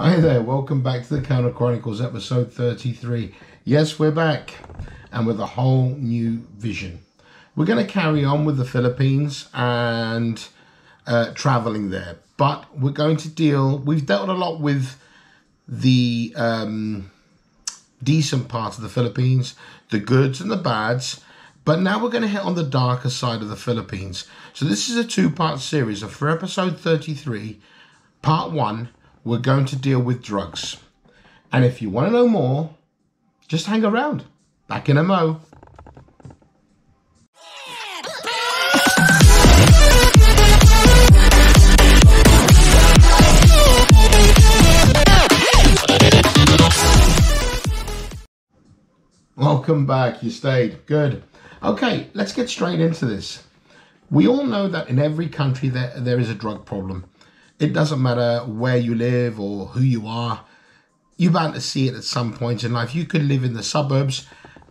Hi there, welcome back to the Kellner Chronicles, episode 33. Yes, we're back and with a whole new vision. We're going to carry on with the Philippines and uh, traveling there, but we're going to deal, we've dealt a lot with the um, decent part of the Philippines, the goods and the bads, but now we're going to hit on the darker side of the Philippines. So this is a two part series. So for episode 33, part one, we're going to deal with drugs. And if you want to know more, just hang around. Back in a mo. Welcome back. You stayed. Good. Okay, let's get straight into this. We all know that in every country there, there is a drug problem. It doesn't matter where you live or who you are. You're bound to see it at some point in life. You could live in the suburbs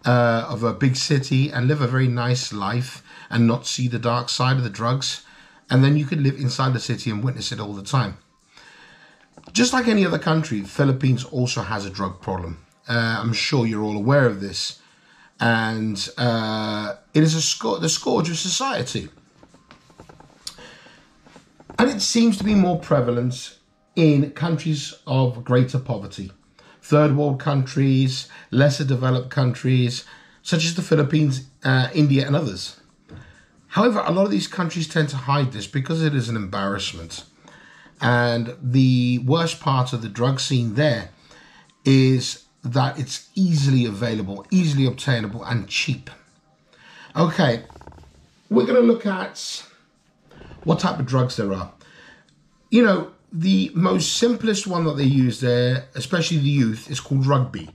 uh, of a big city and live a very nice life and not see the dark side of the drugs. And then you could live inside the city and witness it all the time. Just like any other country, Philippines also has a drug problem. Uh, I'm sure you're all aware of this. And uh, it is a sco- the scourge of society. And it seems to be more prevalent in countries of greater poverty, third world countries, lesser developed countries, such as the Philippines, uh, India, and others. However, a lot of these countries tend to hide this because it is an embarrassment. And the worst part of the drug scene there is that it's easily available, easily obtainable, and cheap. Okay, we're going to look at what type of drugs there are. You know, the most simplest one that they use there, especially the youth, is called rugby.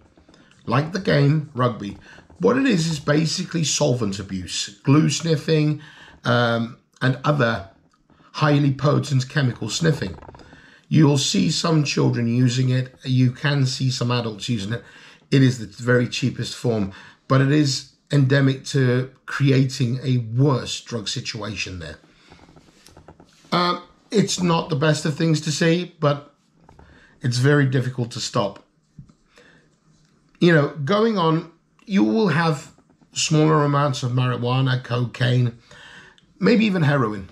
Like the game, rugby. What it is is basically solvent abuse, glue sniffing, um, and other highly potent chemical sniffing. You'll see some children using it. You can see some adults using it. It is the very cheapest form, but it is endemic to creating a worse drug situation there. Uh, it's not the best of things to see, but it's very difficult to stop. You know, going on, you will have smaller amounts of marijuana, cocaine, maybe even heroin.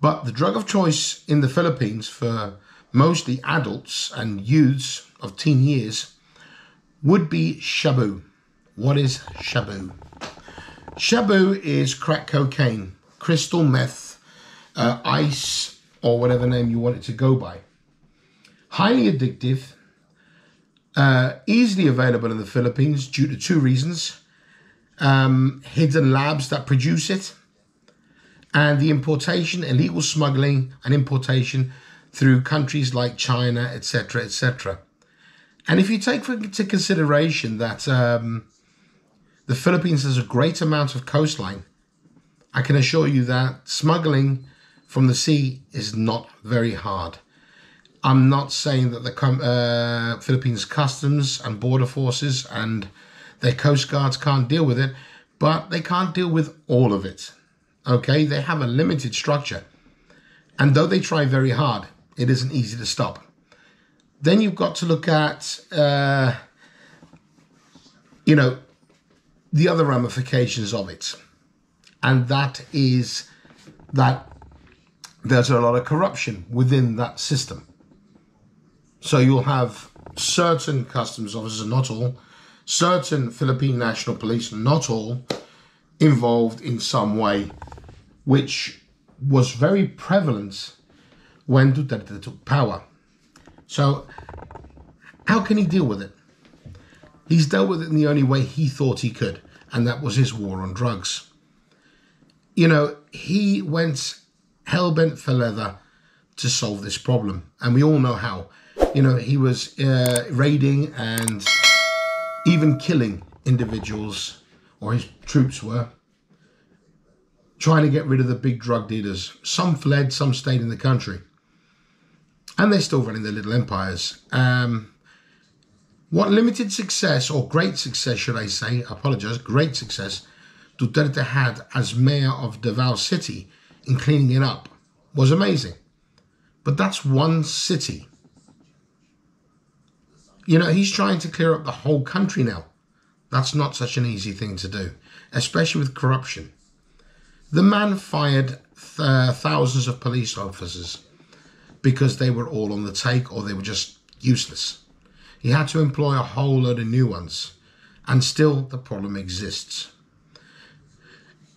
But the drug of choice in the Philippines for mostly adults and youths of teen years would be shabu. What is shabu? Shabu is crack cocaine, crystal meth, uh, ice, or whatever name you want it to go by. Highly addictive, uh, easily available in the Philippines due to two reasons um, hidden labs that produce it, and the importation, illegal smuggling, and importation through countries like China, etc., etc. And if you take into consideration that um, the Philippines has a great amount of coastline, I can assure you that smuggling from the sea is not very hard. I'm not saying that the uh, Philippines customs and border forces and their coast guards can't deal with it, but they can't deal with all of it. Okay, they have a limited structure. And though they try very hard, it isn't easy to stop. Then you've got to look at, uh, you know, the other ramifications of it. And that is that there's a lot of corruption within that system. So you'll have certain customs officers, not all, certain Philippine National Police, not all, involved in some way, which was very prevalent when Duterte took power. So, how can he deal with it? He's dealt with it in the only way he thought he could, and that was his war on drugs. You know, he went hell bent for leather to solve this problem, and we all know how. You know, he was uh, raiding and even killing individuals, or his troops were, trying to get rid of the big drug dealers. Some fled, some stayed in the country and they're still running their little empires. Um, what limited success, or great success, should I say, apologize, great success, Duterte had as mayor of Davao City in cleaning it up was amazing. But that's one city. You know, he's trying to clear up the whole country now. That's not such an easy thing to do, especially with corruption. The man fired th- thousands of police officers because they were all on the take or they were just useless. He had to employ a whole load of new ones, and still the problem exists.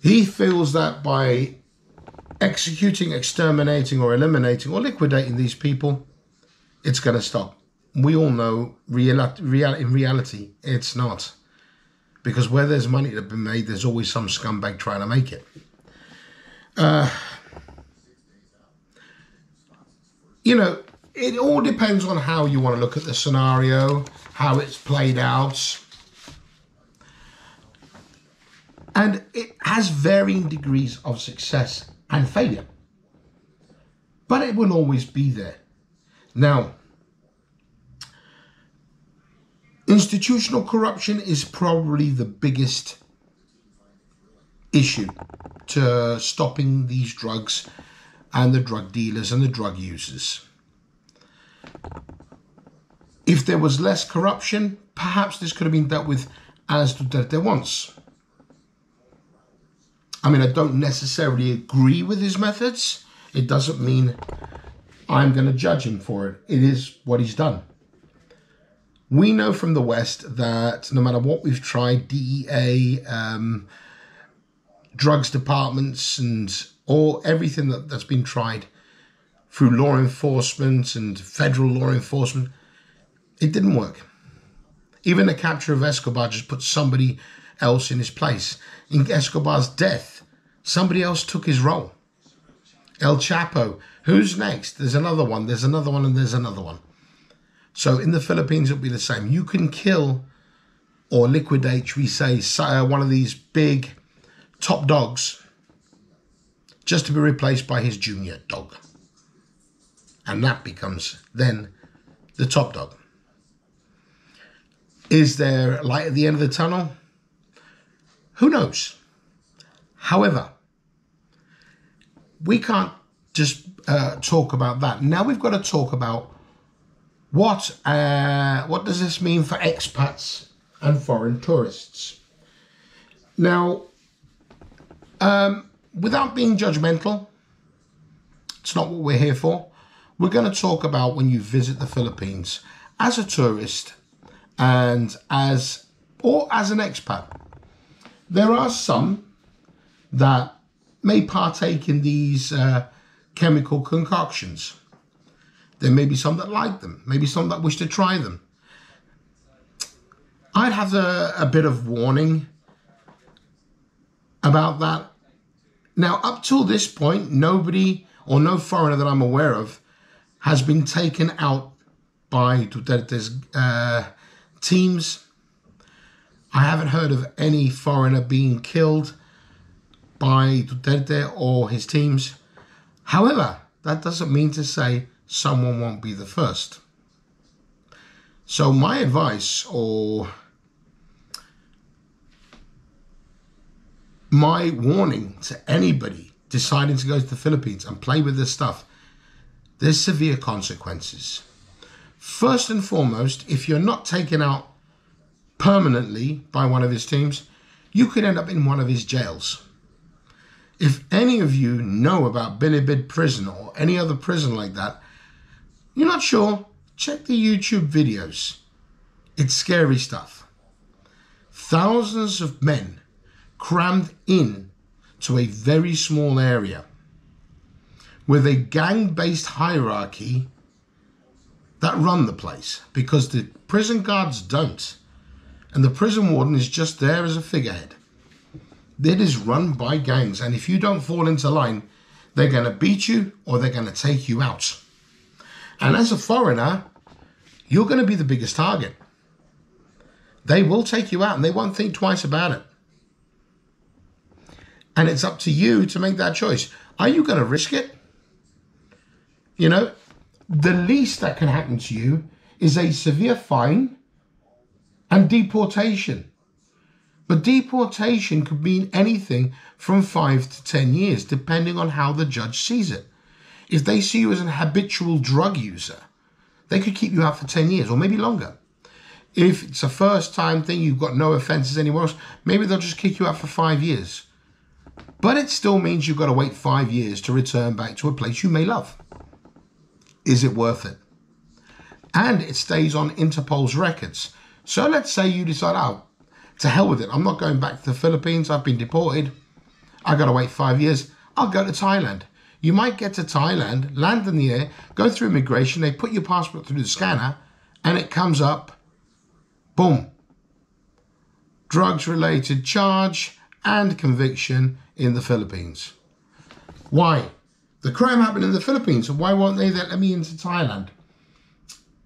He feels that by executing, exterminating, or eliminating or liquidating these people, it's going to stop. We all know real, in reality, it's not. Because where there's money to be made, there's always some scumbag trying to make it. Uh, you know, it all depends on how you want to look at the scenario, how it's played out. And it has varying degrees of success and failure. But it will always be there. Now, institutional corruption is probably the biggest issue to stopping these drugs and the drug dealers and the drug users. If there was less corruption, perhaps this could have been dealt with as Duterte wants. I mean, I don't necessarily agree with his methods. It doesn't mean I'm going to judge him for it. It is what he's done. We know from the West that no matter what we've tried, DEA, um, drugs departments, and all everything that, that's been tried through law enforcement and federal law enforcement, it didn't work. Even the capture of Escobar just put somebody else in his place. In Escobar's death, somebody else took his role. El Chapo, who's next? There's another one, there's another one, and there's another one. So in the Philippines, it'll be the same. You can kill or liquidate, we say, uh, one of these big top dogs just to be replaced by his junior dog. And that becomes then the top dog. Is there light at the end of the tunnel? Who knows? However, we can't just uh, talk about that. Now we've got to talk about what uh, what does this mean for expats and foreign tourists. Now, um, without being judgmental, it's not what we're here for. We're going to talk about when you visit the Philippines as a tourist and as or as an expat. There are some that may partake in these uh, chemical concoctions. There may be some that like them, maybe some that wish to try them. I'd have a, a bit of warning about that. Now, up till this point, nobody or no foreigner that I'm aware of has been taken out by Duterte's uh, teams. I haven't heard of any foreigner being killed by Duterte or his teams. However, that doesn't mean to say someone won't be the first. So, my advice or my warning to anybody deciding to go to the Philippines and play with this stuff, there's severe consequences. First and foremost, if you're not taken out permanently by one of his teams, you could end up in one of his jails. If any of you know about Bilibid prison or any other prison like that, you're not sure, check the YouTube videos. It's scary stuff. Thousands of men crammed in to a very small area with a gang based hierarchy that run the place because the prison guards don't. And the prison warden is just there as a figurehead. It is run by gangs, and if you don't fall into line, they're going to beat you or they're going to take you out. And as a foreigner, you're going to be the biggest target. They will take you out and they won't think twice about it. And it's up to you to make that choice. Are you going to risk it? You know, the least that can happen to you is a severe fine and deportation. But deportation could mean anything from five to 10 years, depending on how the judge sees it. If they see you as an habitual drug user, they could keep you out for 10 years or maybe longer. If it's a first time thing, you've got no offences anywhere else, maybe they'll just kick you out for five years. But it still means you've got to wait five years to return back to a place you may love. Is it worth it? And it stays on Interpol's records. So let's say you decide, oh, to hell with it. I'm not going back to the Philippines. I've been deported. I got to wait five years. I'll go to Thailand. You might get to Thailand, land in the air, go through immigration, they put your passport through the scanner, and it comes up, boom, drugs related charge and conviction in the Philippines. Why? The crime happened in the Philippines, why won't they let me into Thailand?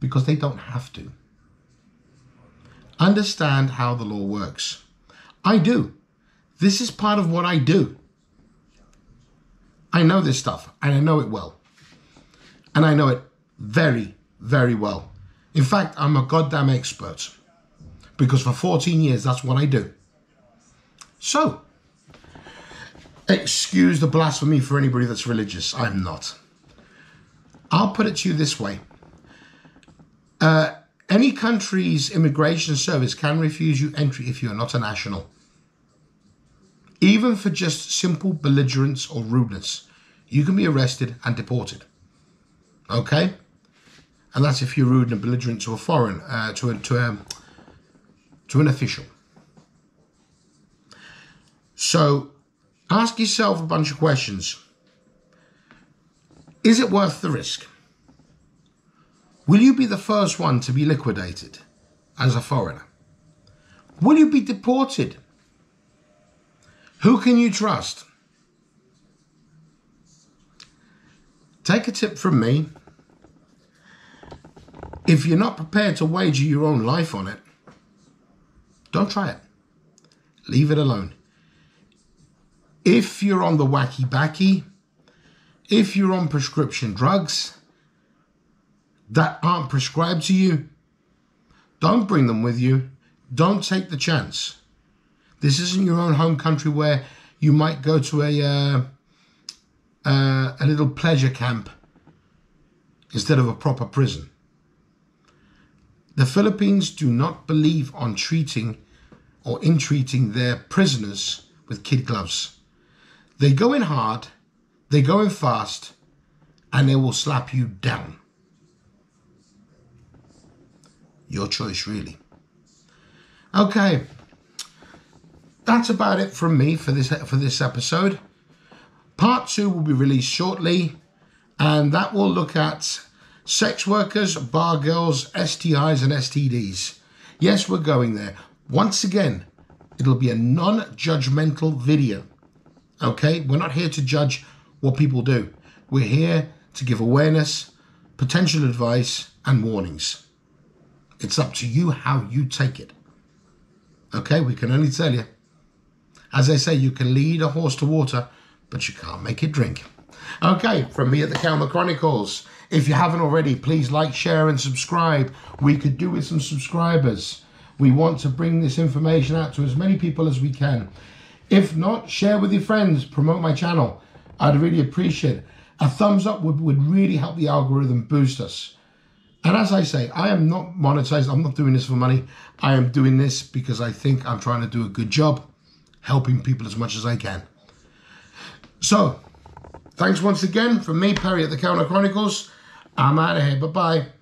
Because they don't have to. Understand how the law works. I do. This is part of what I do. I know this stuff and I know it well. And I know it very, very well. In fact, I'm a goddamn expert because for 14 years, that's what I do. So, excuse the blasphemy for anybody that's religious. I'm not. I'll put it to you this way. Uh, any country's immigration service can refuse you entry if you are not a national even for just simple belligerence or rudeness, you can be arrested and deported. Okay? And that's if you're rude and belligerent to a foreign, uh, to, a, to, a, to an official. So ask yourself a bunch of questions. Is it worth the risk? Will you be the first one to be liquidated as a foreigner? Will you be deported who can you trust? Take a tip from me. If you're not prepared to wager your own life on it, don't try it. Leave it alone. If you're on the wacky backy, if you're on prescription drugs that aren't prescribed to you, don't bring them with you. Don't take the chance. This isn't your own home country where you might go to a uh, uh, a little pleasure camp instead of a proper prison. The Philippines do not believe on treating or in treating their prisoners with kid gloves. They go in hard, they go in fast, and they will slap you down. Your choice, really. Okay that's about it from me for this for this episode. Part two will be released shortly, and that will look at sex workers, bar girls, STIs, and STDs. Yes, we're going there. Once again, it'll be a non-judgmental video. Okay, we're not here to judge what people do. We're here to give awareness, potential advice, and warnings. It's up to you how you take it. Okay, we can only tell you. As they say, you can lead a horse to water, but you can't make it drink. Okay, from me at the Kellner Chronicles. If you haven't already, please like, share, and subscribe. We could do with some subscribers. We want to bring this information out to as many people as we can. If not, share with your friends, promote my channel. I'd really appreciate it. A thumbs up would, would really help the algorithm boost us. And as I say, I am not monetized. I'm not doing this for money. I am doing this because I think I'm trying to do a good job helping people as much as I can. So, thanks once again from me, Perry at the Kellner Chronicles. I'm out of here. Bye bye.